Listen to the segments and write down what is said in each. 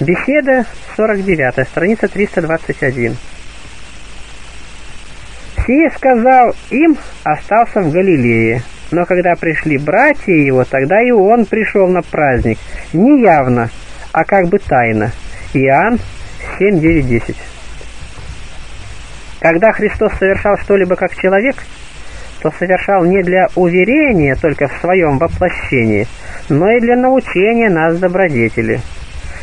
Беседа 49, страница 321. Сие сказал им, остался в Галилее. Но когда пришли братья его, тогда и он пришел на праздник, не явно, а как бы тайно. Иоанн 7, 9, 10. Когда Христос совершал что-либо как человек, то совершал не для уверения только в своем воплощении, но и для научения нас добродетели.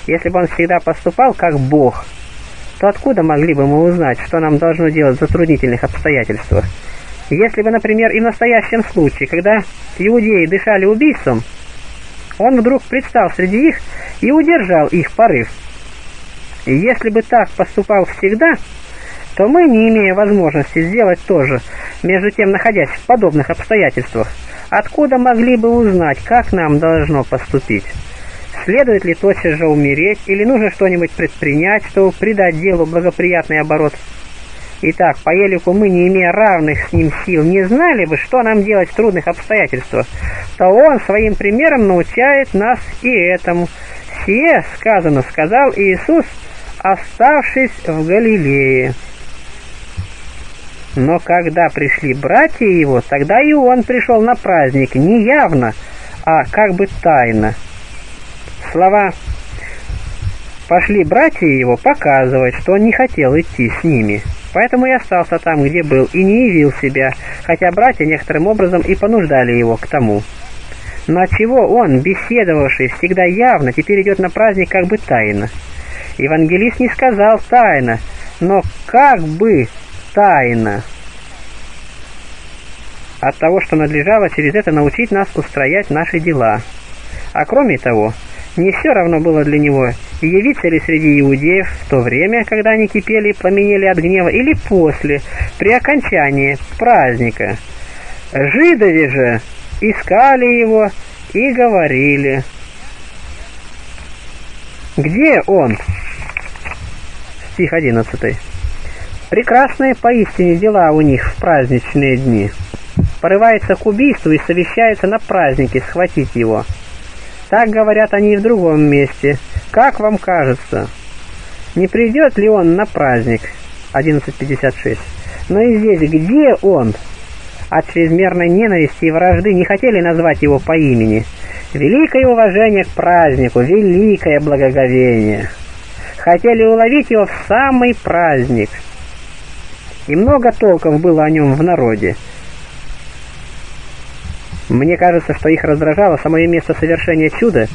Если бы он всегда поступал как Бог, то откуда могли бы мы узнать, что нам должно делать в затруднительных обстоятельствах? Если бы, например, и в настоящем случае, когда иудеи дышали убийством, он вдруг предстал среди их и удержал их порыв. Если бы так поступал всегда, то мы, не имея возможности сделать то же, между тем находясь в подобных обстоятельствах, откуда могли бы узнать, как нам должно поступить? Следует ли тотчас же умереть, или нужно что-нибудь предпринять, чтобы придать делу благоприятный оборот? Итак, по елику мы, не имея равных с ним сил, не знали бы, что нам делать в трудных обстоятельствах, то он своим примером научает нас и этому. Сие, сказано, сказал Иисус, оставшись в Галилее. Но когда пришли братья его, тогда и он пришел на праздник не явно, а как бы тайно слова «пошли братья его» показывать, что он не хотел идти с ними. Поэтому и остался там, где был, и не явил себя, хотя братья некоторым образом и понуждали его к тому. Но отчего он, беседовавший всегда явно, теперь идет на праздник как бы тайно? Евангелист не сказал тайно, но как бы тайно. От того, что надлежало через это научить нас устроять наши дела. А кроме того, не все равно было для него, явиться ли среди иудеев в то время, когда они кипели и пламенели от гнева, или после, при окончании праздника. Жидови же искали его и говорили. Где он? Стих 11. Прекрасные поистине дела у них в праздничные дни. Порывается к убийству и совещается на празднике схватить его. Так говорят они и в другом месте. Как вам кажется, не придет ли он на праздник? 11.56. Но и здесь, где он? От чрезмерной ненависти и вражды не хотели назвать его по имени. Великое уважение к празднику, великое благоговение. Хотели уловить его в самый праздник. И много толков было о нем в народе. Мне кажется, что их раздражало самое место совершения чуда,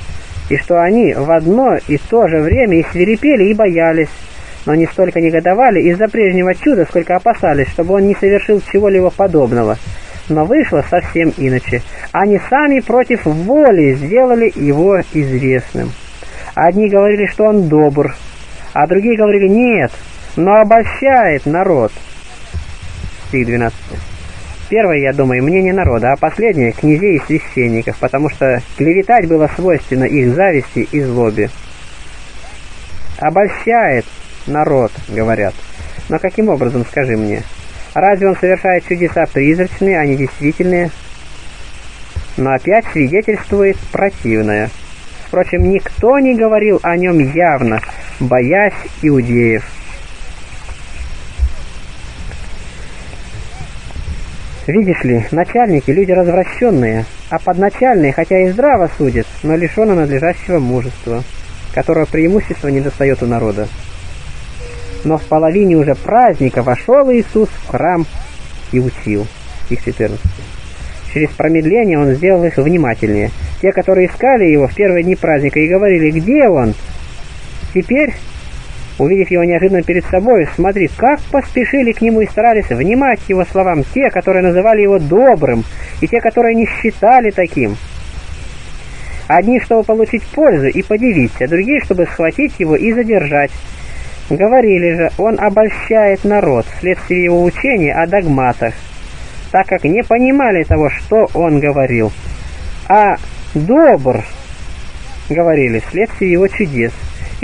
и что они в одно и то же время и свирепели, и боялись, но не столько негодовали из-за прежнего чуда, сколько опасались, чтобы он не совершил чего-либо подобного. Но вышло совсем иначе. Они сами против воли сделали его известным. Одни говорили, что он добр, а другие говорили «нет», но обольщает народ. Стих 12. Первое, я думаю, мнение народа, а последнее – князей и священников, потому что клеветать было свойственно их зависти и злобе. «Обольщает народ», — говорят. Но каким образом, скажи мне? Разве он совершает чудеса призрачные, а не действительные? Но опять свидетельствует противное. Впрочем, никто не говорил о нем явно, боясь иудеев. Видишь ли, начальники – люди развращенные, а подначальные, хотя и здраво судят, но лишены надлежащего мужества, которого преимущество не достает у народа. Но в половине уже праздника вошел Иисус в храм и учил. Стих 14. Через промедление он сделал их внимательнее. Те, которые искали его в первые дни праздника и говорили, где он, теперь Увидев его неожиданно перед собой, смотри, как поспешили к нему и старались внимать его словам те, которые называли его добрым, и те, которые не считали таким. Одни, чтобы получить пользу и подивиться, а другие, чтобы схватить его и задержать. Говорили же, он обольщает народ вследствие его учения о догматах, так как не понимали того, что он говорил. А добр, говорили, вследствие его чудес.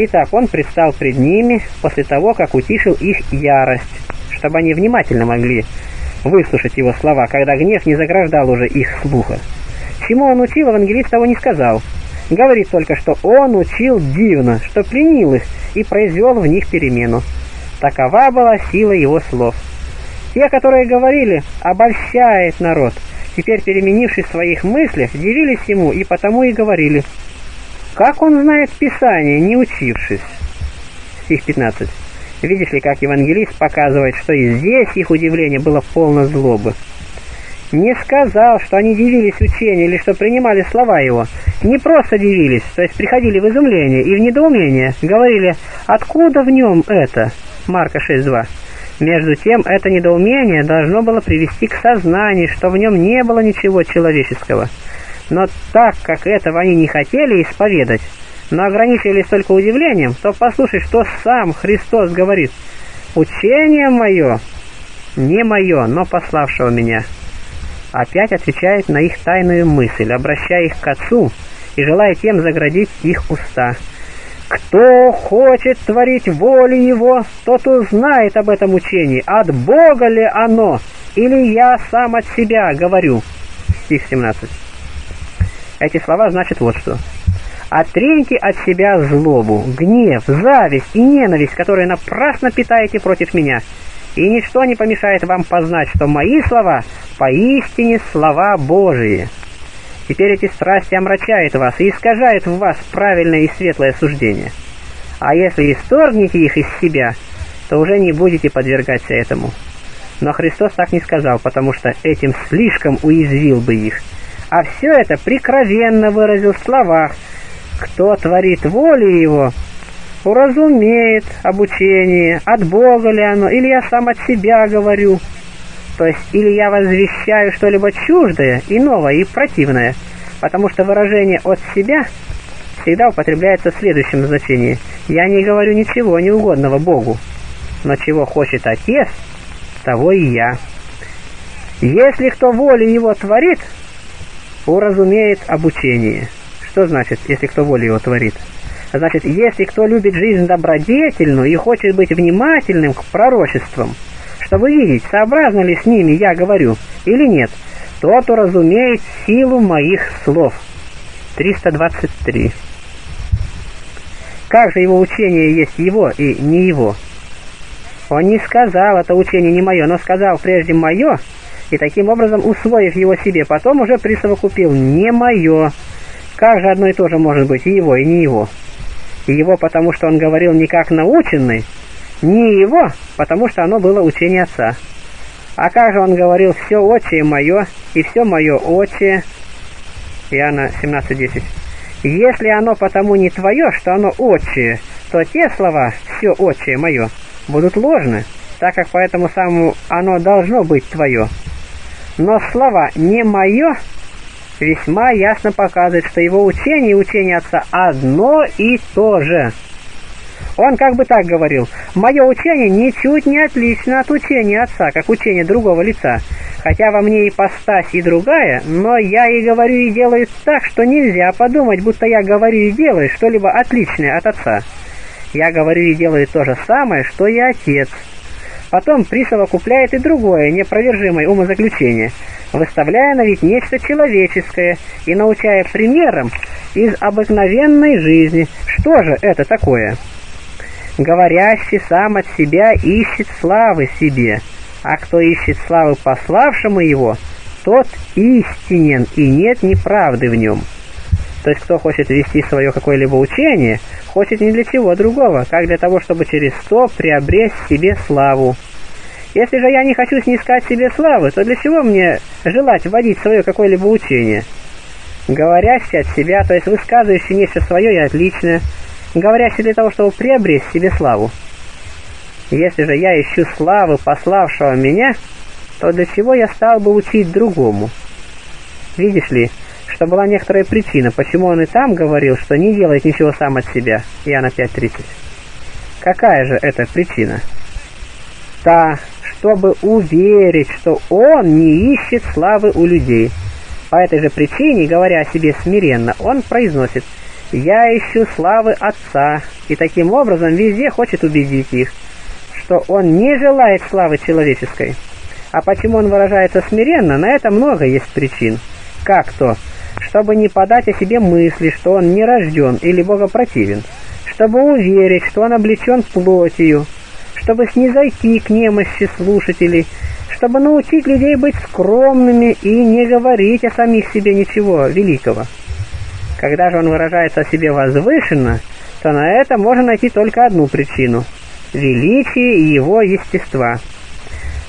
Итак, он предстал пред ними после того, как утишил их ярость, чтобы они внимательно могли выслушать его слова, когда гнев не заграждал уже их слуха. Чему он учил, евангелист того не сказал. Говорит только, что он учил дивно, что пленил их и произвел в них перемену. Такова была сила его слов. Те, которые говорили «обольщает народ», теперь переменившись в своих мыслях, дивились ему и потому и говорили «Как он знает Писание, не учившись?» Стих 15. Видишь ли, как евангелист показывает, что и здесь их удивление было полно злобы. Не сказал, что они дивились учению или что принимали слова его. Не просто дивились, то есть приходили в изумление и в недоумение, говорили «Откуда в нем это?» Марка 6.2. Между тем, это недоумение должно было привести к сознанию, что в нем не было ничего человеческого. Но так как этого они не хотели исповедать, но ограничивались только удивлением, то послушай, что сам Христос говорит. «Учение мое не мое, но пославшего меня». Опять отвечает на их тайную мысль, обращая их к Отцу и желая тем заградить их уста. Кто хочет творить волю Его, тот узнает об этом учении, от Бога ли оно, или я сам от себя говорю. Стих 17. Эти слова значат вот что. Отриньте от себя злобу, гнев, зависть и ненависть, которые напрасно питаете против меня, и ничто не помешает вам познать, что мои слова поистине слова Божии. Теперь эти страсти омрачают вас и искажают в вас правильное и светлое суждение. А если исторгнете их из себя, то уже не будете подвергаться этому. Но Христос так не сказал, потому что этим слишком уязвил бы их. А все это прикровенно выразил в словах, кто творит волю его, уразумеет обучение, от Бога ли оно, или я сам от себя говорю. То есть, или я возвещаю что-либо чуждое, иного и противное, потому что выражение «от себя» всегда употребляется в следующем значении. Я не говорю ничего неугодного Богу, но чего хочет Отец, того и я. Если кто волю его творит, уразумеет обучение. Что значит, если кто волю его творит? Значит, если кто любит жизнь добродетельную и хочет быть внимательным к пророчествам, чтобы видеть, сообразно ли с ними я говорю или нет, тот уразумеет силу моих слов. 323. Как же его учение есть его и не его? Он не сказал, это учение не мое, но сказал прежде мое, и таким образом, усвоив его себе, потом уже присовокупил не мое. Как же одно и то же может быть и его, и не его? И его, потому что он говорил не как наученный, не его, потому что оно было учение отца. А как же он говорил, все отче мое, и все мое отче, Иоанна 17.10. Если оно потому не твое, что оно отче, то те слова «все отче мое» будут ложны, так как поэтому самому оно должно быть твое. Но слова «не мое» весьма ясно показывают, что его учение и учение отца одно и то же. Он как бы так говорил, «Мое учение ничуть не отлично от учения отца, как учение другого лица, хотя во мне и постась и другая, но я и говорю и делаю так, что нельзя подумать, будто я говорю и делаю что-либо отличное от отца. Я говорю и делаю то же самое, что и отец». Потом присовокупляет и другое, непровержимое умозаключение, выставляя на вид нечто человеческое и научая примером из обыкновенной жизни. Что же это такое? Говорящий сам от себя ищет славы себе, а кто ищет славы пославшему его, тот истинен, и нет неправды в нем. То есть, кто хочет вести свое какое-либо учение, хочет не для чего другого, как для того, чтобы через то приобрести себе славу. Если же я не хочу снискать себе славы, то для чего мне желать вводить свое какое-либо учение? Говорящий от себя, то есть высказывающий нечто свое и отличное, говорящий для того, чтобы приобрести себе славу. Если же я ищу славы пославшего меня, то для чего я стал бы учить другому? Видишь ли, что была некоторая причина, почему он и там говорил, что не делает ничего сам от себя. Иоанна 5.30. Какая же это причина? Та, чтобы уверить, что он не ищет славы у людей. По этой же причине, говоря о себе смиренно, он произносит «Я ищу славы Отца», и таким образом везде хочет убедить их, что он не желает славы человеческой. А почему он выражается смиренно, на это много есть причин. Как то, чтобы не подать о себе мысли, что он не рожден или богопротивен, чтобы уверить, что он облечен плотью, чтобы снизойти к немощи слушателей, чтобы научить людей быть скромными и не говорить о самих себе ничего великого. Когда же он выражается о себе возвышенно, то на это можно найти только одну причину – величие его естества.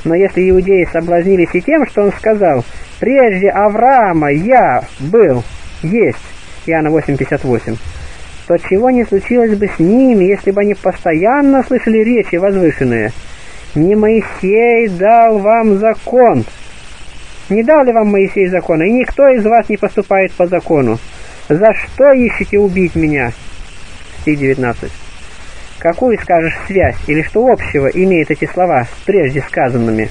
Но если иудеи соблазнились и тем, что он сказал «Прежде Авраама я был, есть» Иоанна 8,58, то чего не случилось бы с ними, если бы они постоянно слышали речи возвышенные? «Не Моисей дал вам закон». Не дал ли вам Моисей закона? И никто из вас не поступает по закону. За что ищете убить меня? Стих 19. Какую скажешь связь или что общего имеют эти слова с прежде сказанными?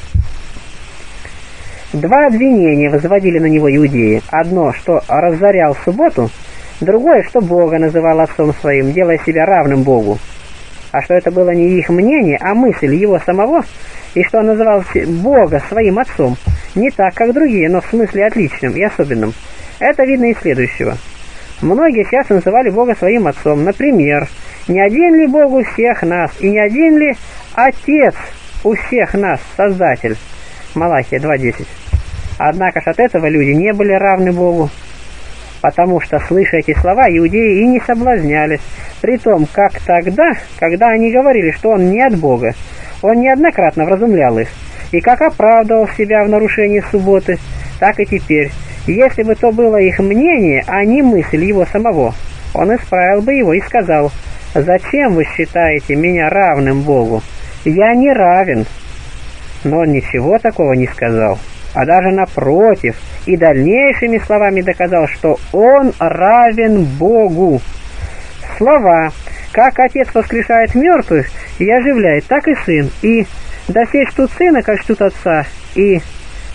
Два обвинения возводили на него иудеи. Одно, что разорял субботу, другое, что Бога называл отцом своим, делая себя равным Богу. А что это было не их мнение, а мысль его самого, и что он называл Бога своим отцом, не так, как другие, но в смысле отличным и особенным. Это видно из следующего. Многие часто называли Бога своим отцом. Например, не один ли Бог у всех нас, и не один ли Отец у всех нас, Создатель? Малахия 2.10. Однако ж от этого люди не были равны Богу, потому что, слыша эти слова, иудеи и не соблазнялись, при том, как тогда, когда они говорили, что он не от Бога, он неоднократно вразумлял их, и как оправдывал себя в нарушении субботы, так и теперь. Если бы то было их мнение, а не мысль его самого, он исправил бы его и сказал, «Зачем вы считаете меня равным Богу? Я не равен». Но он ничего такого не сказал, а даже напротив, и дальнейшими словами доказал, что он равен Богу. Слова «Как отец воскрешает мертвых и оживляет, так и сын», и «Да сесть тут сына, как ждут отца», и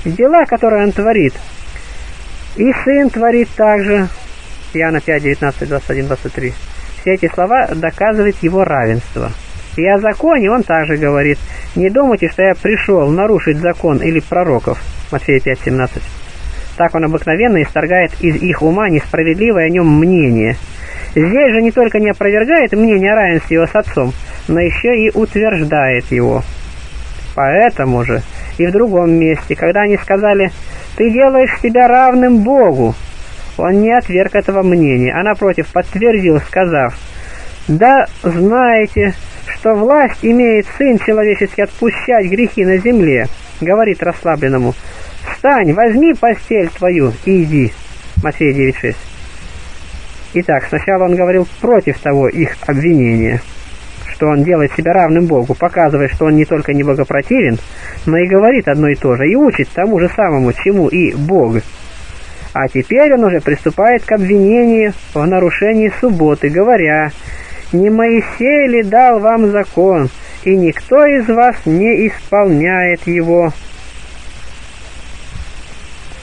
«Дела, которые он творит, и сын творит также. Иоанна 5, 19, 21, 23. Все эти слова доказывают его равенство. И о законе он также говорит. Не думайте, что я пришел нарушить закон или пророков. Матфея 5, 17. Так он обыкновенно исторгает из их ума несправедливое о нем мнение. Здесь же не только не опровергает мнение о равенстве его с отцом, но еще и утверждает его. Поэтому же и в другом месте, когда они сказали ты делаешь себя равным Богу. Он не отверг этого мнения, а напротив подтвердил, сказав, «Да знаете, что власть имеет Сын Человеческий отпущать грехи на земле», говорит расслабленному, «Встань, возьми постель твою и иди». Матфея 9.6. Итак, сначала он говорил против того их обвинения что он делает себя равным Богу, показывая, что он не только не богопротивен, но и говорит одно и то же, и учит тому же самому, чему и Бог. А теперь он уже приступает к обвинению в нарушении субботы, говоря, «Не Моисей ли дал вам закон, и никто из вас не исполняет его?»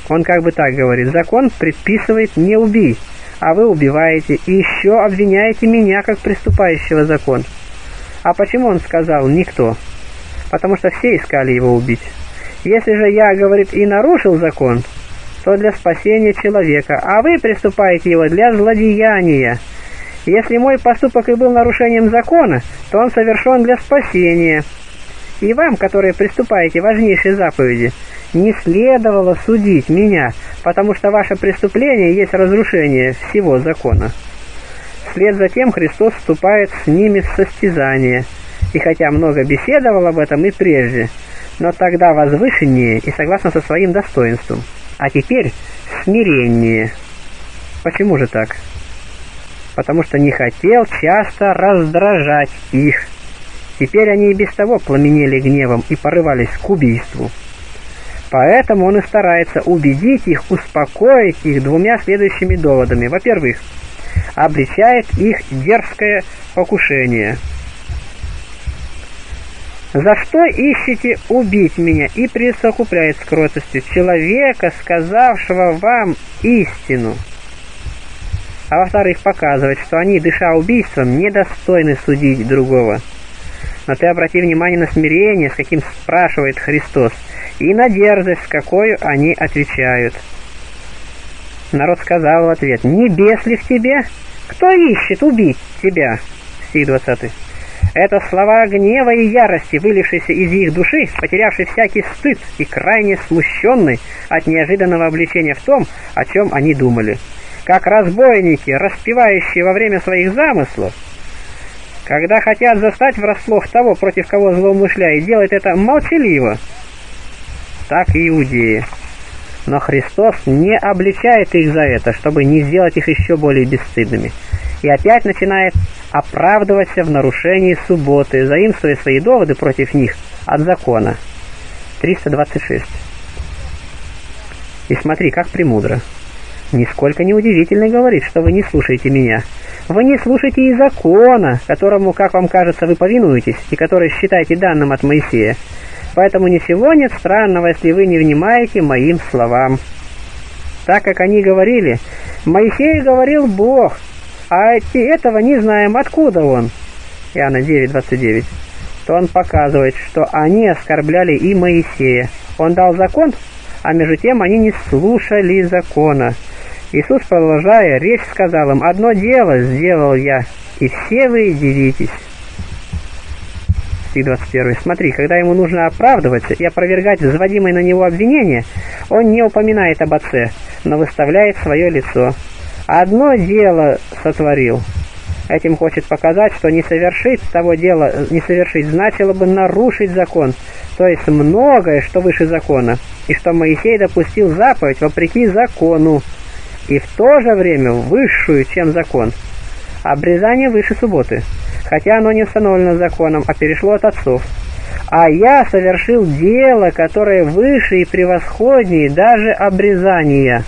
Он как бы так говорит, закон предписывает «не убий», а вы убиваете и еще обвиняете меня как приступающего закон. А почему он сказал «никто»? Потому что все искали его убить. Если же я, говорит, и нарушил закон, то для спасения человека, а вы приступаете его для злодеяния. Если мой поступок и был нарушением закона, то он совершен для спасения. И вам, которые приступаете важнейшие заповеди, не следовало судить меня, потому что ваше преступление есть разрушение всего закона. Вслед за тем Христос вступает с ними в состязание, и хотя много беседовал об этом и прежде, но тогда возвышеннее и согласно со своим достоинством, а теперь смиреннее. Почему же так? Потому что не хотел часто раздражать их. Теперь они и без того пламенели гневом и порывались к убийству. Поэтому он и старается убедить их, успокоить их двумя следующими доводами. Во-первых, обличает их дерзкое покушение. «За что ищете убить меня?» и присовокупляет с человека, сказавшего вам истину. А во-вторых, показывает, что они, дыша убийством, недостойны судить другого. Но ты обрати внимание на смирение, с каким спрашивает Христос, и на дерзость, с какой они отвечают – Народ сказал в ответ, «Небес ли в тебе? Кто ищет убить тебя?» Стих 20. Это слова гнева и ярости, вылившиеся из их души, потерявшей всякий стыд и крайне смущенный от неожиданного обличения в том, о чем они думали. Как разбойники, распевающие во время своих замыслов, когда хотят застать врасплох того, против кого злоумышляют, делают это молчаливо, так и иудеи. Но Христос не обличает их за это, чтобы не сделать их еще более бесстыдными. И опять начинает оправдываться в нарушении субботы, заимствуя свои доводы против них от закона. 326. И смотри, как премудро. Нисколько не удивительно говорит, что вы не слушаете меня. Вы не слушаете и закона, которому, как вам кажется, вы повинуетесь, и который считаете данным от Моисея. Поэтому ничего нет странного, если вы не внимаете моим словам. Так как они говорили, Моисей говорил Бог, а этого не знаем, откуда он. Иоанна 9:29. То он показывает, что они оскорбляли и Моисея. Он дал закон, а между тем они не слушали закона. Иисус, продолжая речь, сказал им, «Одно дело сделал я, и все вы дивитесь». Стих 21. Смотри, когда ему нужно оправдываться и опровергать взводимые на него обвинения, он не упоминает об отце, но выставляет свое лицо. Одно дело сотворил. Этим хочет показать, что не совершить того дела, не совершить, значило бы нарушить закон, то есть многое, что выше закона, и что Моисей допустил заповедь вопреки закону, и в то же время высшую, чем закон. Обрезание выше субботы, хотя оно не установлено законом, а перешло от отцов. А я совершил дело, которое выше и превосходнее даже обрезания.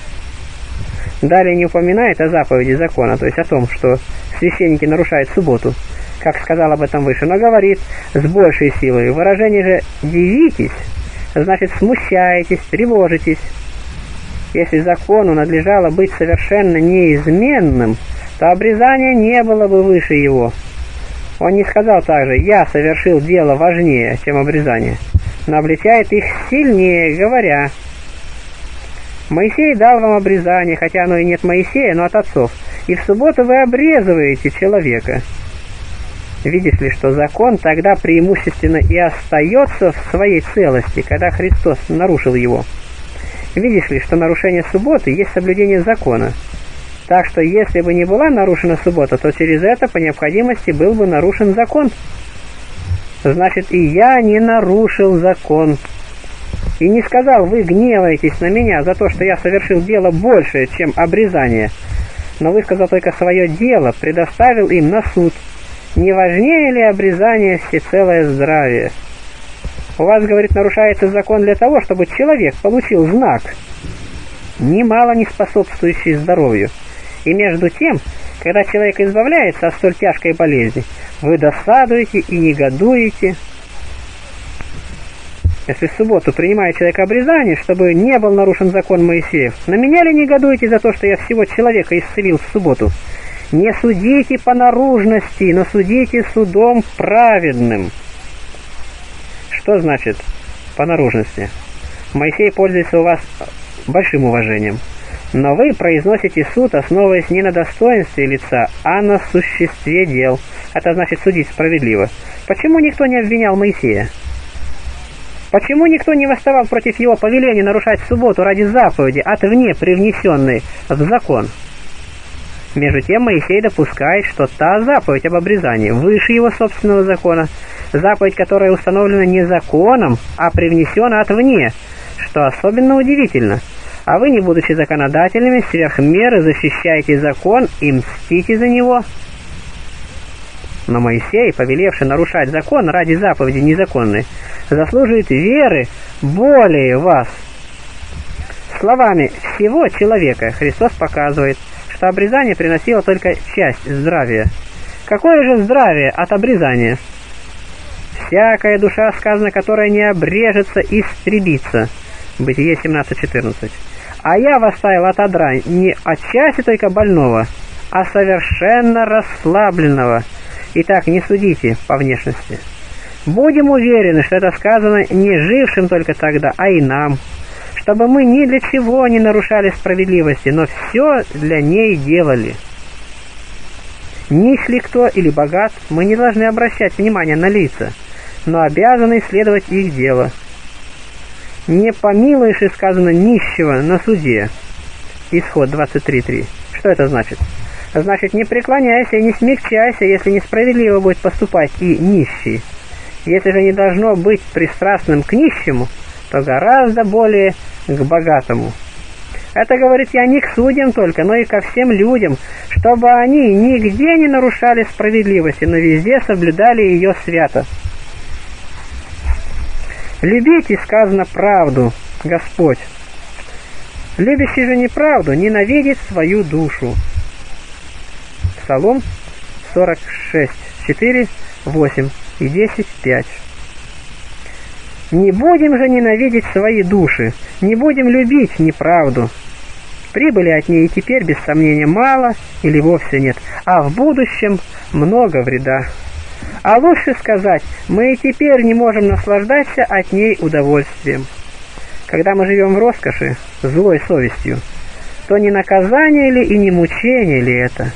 Далее не упоминает о заповеди закона, то есть о том, что священники нарушают субботу, как сказал об этом выше, но говорит с большей силой. Выражение же «дивитесь» значит смущаетесь, тревожитесь. Если закону надлежало быть совершенно неизменным, то обрезание не было бы выше его. Он не сказал также «я совершил дело важнее, чем обрезание», но обличает их сильнее, говоря Моисей дал вам обрезание, хотя оно и нет Моисея, но от отцов. И в субботу вы обрезываете человека. Видишь ли, что закон тогда преимущественно и остается в своей целости, когда Христос нарушил его. Видишь ли, что нарушение субботы есть соблюдение закона. Так что если бы не была нарушена суббота, то через это по необходимости был бы нарушен закон. Значит, и я не нарушил закон и не сказал, вы гневаетесь на меня за то, что я совершил дело большее, чем обрезание, но высказал только свое дело, предоставил им на суд. Не важнее ли обрезание всецелое здравие? У вас, говорит, нарушается закон для того, чтобы человек получил знак, немало не способствующий здоровью. И между тем, когда человек избавляется от столь тяжкой болезни, вы досадуете и негодуете, если в субботу принимает человек обрезание, чтобы не был нарушен закон Моисеев, на меня ли негодуете за то, что я всего человека исцелил в субботу? Не судите по наружности, но судите судом праведным. Что значит по наружности? Моисей пользуется у вас большим уважением. Но вы произносите суд, основываясь не на достоинстве лица, а на существе дел. Это значит судить справедливо. Почему никто не обвинял Моисея? Почему никто не восставал против его повеления нарушать субботу ради заповеди, отвне привнесенной в закон? Между тем Моисей допускает, что та заповедь об обрезании выше его собственного закона, заповедь, которая установлена не законом, а привнесена отвне, что особенно удивительно. А вы, не будучи законодателями, сверх меры защищаете закон и мстите за него. Но Моисей, повелевший нарушать закон ради заповеди незаконной, заслуживает веры более вас. Словами всего человека Христос показывает, что обрезание приносило только часть здравия. Какое же здравие от обрезания? «Всякая душа, сказано, которая не обрежется, истребится». Бытие 17.14. «А я восставил от одра не от части только больного, а совершенно расслабленного. Итак, не судите по внешности». Будем уверены, что это сказано не жившим только тогда, а и нам. чтобы мы ни для чего не нарушали справедливости, но все для ней делали. Нищ ли кто или богат, мы не должны обращать внимание на лица, но обязаны исследовать их дело. Не помилуешь, и сказано, нищего на суде. Исход 23.3. Что это значит? Значит, не преклоняйся и не смягчайся, если несправедливо будет поступать и нищий. Если же не должно быть пристрастным к нищему, то гораздо более к богатому. Это, говорит, я не к судьям только, но и ко всем людям, чтобы они нигде не нарушали справедливости, но везде соблюдали ее свято. Любите, сказано, правду, Господь. Любящий же неправду ненавидит свою душу. Псалом 46, 4, 8 и 10, 5. Не будем же ненавидеть свои души, не будем любить неправду. Прибыли от ней теперь, без сомнения, мало или вовсе нет, а в будущем много вреда. А лучше сказать, мы и теперь не можем наслаждаться от ней удовольствием. Когда мы живем в роскоши, злой совестью, то не наказание ли и не мучение ли это?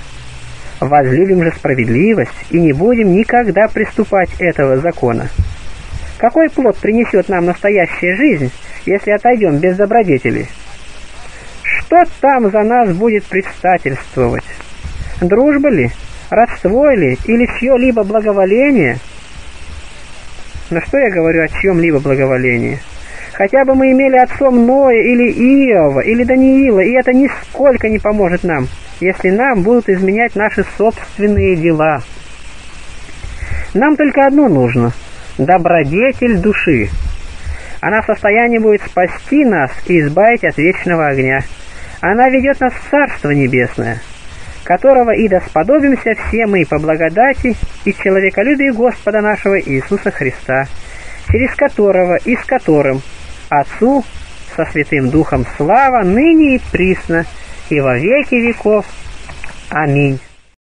Возлюбим же справедливость и не будем никогда приступать этого закона. Какой плод принесет нам настоящая жизнь, если отойдем без добродетелей? Что там за нас будет предстательствовать? Дружба ли? Родство ли? Или чье-либо благоволение? Но что я говорю о чьем-либо благоволении? Хотя бы мы имели отцом Ноя или Иова или Даниила, и это нисколько не поможет нам, если нам будут изменять наши собственные дела. Нам только одно нужно – добродетель души. Она в состоянии будет спасти нас и избавить от вечного огня. Она ведет нас в Царство Небесное, которого и досподобимся все мы по благодати и человеколюбию Господа нашего Иисуса Христа, через которого и с которым Отцу со Святым Духом слава ныне и присно и во веки веков. Аминь.